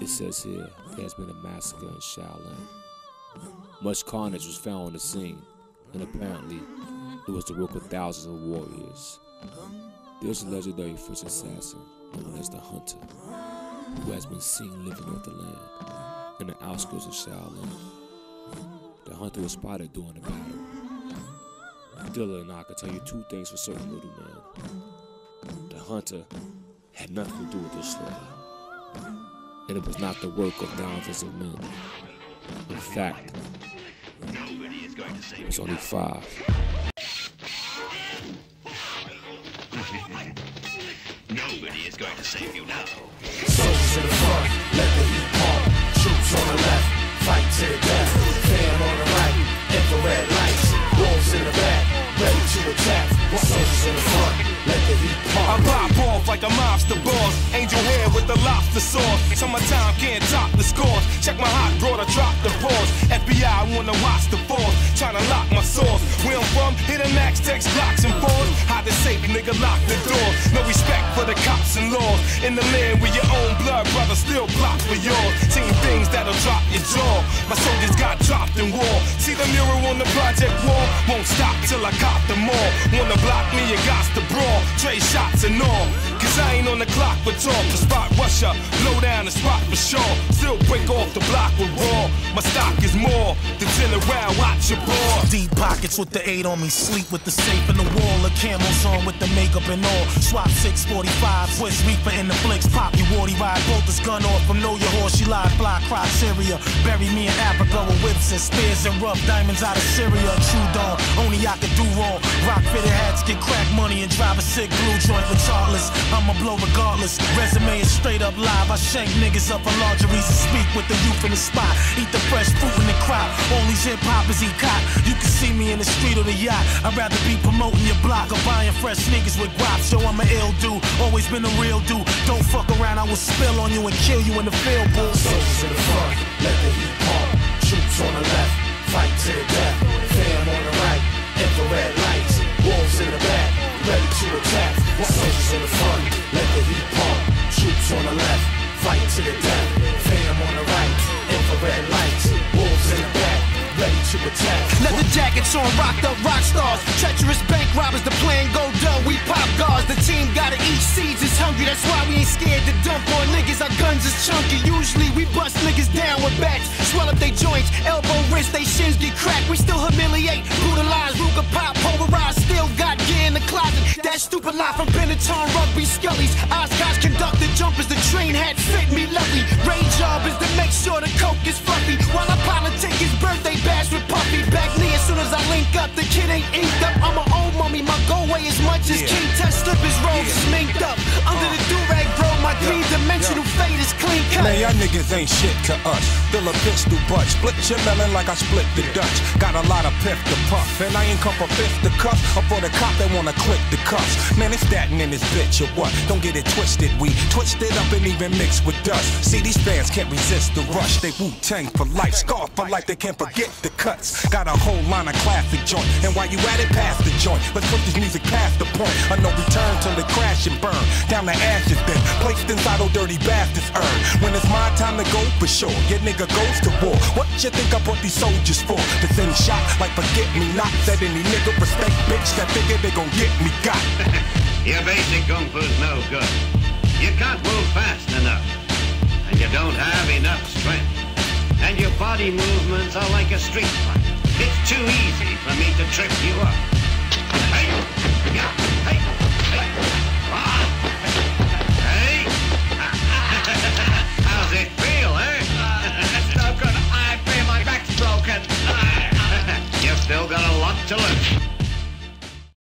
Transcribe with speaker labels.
Speaker 1: It says here there has been a massacre in Shaolin. Much carnage was found on the scene, and apparently it was the work of thousands of warriors. There's a legendary French assassin known as the Hunter, who has been seen living off the land in the outskirts of Shaolin. The Hunter was spotted during the battle. Dilla and I can tell you two things for certain, little man. The Hunter had nothing to do with this slaughter, and it was not the work of thousands of men. In fact, it was only five.
Speaker 2: Nobody is going to save you now.
Speaker 3: Soldiers in the front, let the heat pump. Troops on the left, fight to the death. Fam on the right, infrared lights. Wolves in the back, ready to attack. Soldiers in the front, let the heat
Speaker 4: I pop off like a mobster boss. Angel hair with the lobster sauce. Summertime can't top the scores. Check my hot broad, I drop the pause. FBI I wanna watch the force. Tryna lock my source. Where I'm from, hit a max text blocks and fours. Hide the safe, nigga, lock the door. No respect for the cops and laws. In the land where your own blood brother still block for yours. Seen things that'll drop your jaw. My soldiers got dropped in war. The mural on the project wall? Won't stop till I cop them all. Wanna block me, you got to brawl. Trade shots and all. Cause I ain't on the clock for talk. The spot rusher, low down the spot for sure. Still break off the block with raw. My stock is more than 10 around, watch your ball.
Speaker 5: Deep pockets with the eight on me, sleep with the safe in the wall. The camos on with the makeup and all. Swap 645, Swiss Reaper in the flicks. Pop you warty ride, bolt this gun off from Know Your Horse. She lied, fly, cry, Syria. Bury me in Africa with whips and spears and rough diamonds out of Syria. True dawn, only I could do wrong. Rock fitted hats, get crack money and drive a sick blue joint with Charles. I'ma blow regardless. Resume is straight up live. I shank niggas up for largeries and speak with the youth in the spot. Eat the fresh fruit in the crop. All these hip hoppers eat cot. You can see me in the street or the yacht. I'd rather be promoting your block or buying fresh sneakers with guaps. Yo, I'm an ill dude. Always been a real dude. Don't fuck around, I will spill on you and kill you in the field, boo.
Speaker 3: Soldiers in the front, let the heat pump. Troops on the left, fight to the death. Attack.
Speaker 6: Leather jackets on, rocked up rock stars. Treacherous bank robbers, the plan go dumb. We pop guards, the team gotta eat seeds. Is hungry, that's why we ain't scared to dump on niggas. Our guns is chunky. Usually we bust niggas down with bats, swell up they joints, elbow, wrist, they shins get cracked. We still humiliate, brutalize, Ruger pop, pulverize. Still got gear in the closet. That stupid lie from Benetton rugby scullies. Oscars conducted jumpers, the train had fit me lovely. Rain job is to make sure the coke is fluffy. Ain't inked up. I'm mummy, my go way as much as King Test slip his robes sminked up. Under the do-rag, bro, my three dimensional fate is clean cut.
Speaker 4: Man, y'all niggas ain't shit to us. Fill a pistol butt, split your melon like I split the Dutch. Got a lot of piff to puff, and I ain't come for fifth to cuff or for the cop that wanna click the cuffs. Man, it's that in this bitch or what? Don't get it twisted. We twist it up and even mix with dust. See, these fans can't resist the rush. They Wu Tang for life, scar for life. They can't forget the cuts. Got a whole line of classic joint, and while you at it, pass the joint. Let's put this music past the point. A no return till it crash and burn down the ashes. Then placed inside old dirty bastards urn. When it's my time to go, for sure, your nigga goes to war. What you think I brought these soldiers for? To send shot like forget me not. Said any nigga respect bitch that figure they gon' get me got.
Speaker 2: Your basic kung fu's no good. You can't move fast enough. And you don't have enough strength and your body movements are like a street fight. It's too easy for me to trip you up. Hey, yeah, hey, ah, hey. How's it feel, eh? I feel my broken. You still got a lot to learn.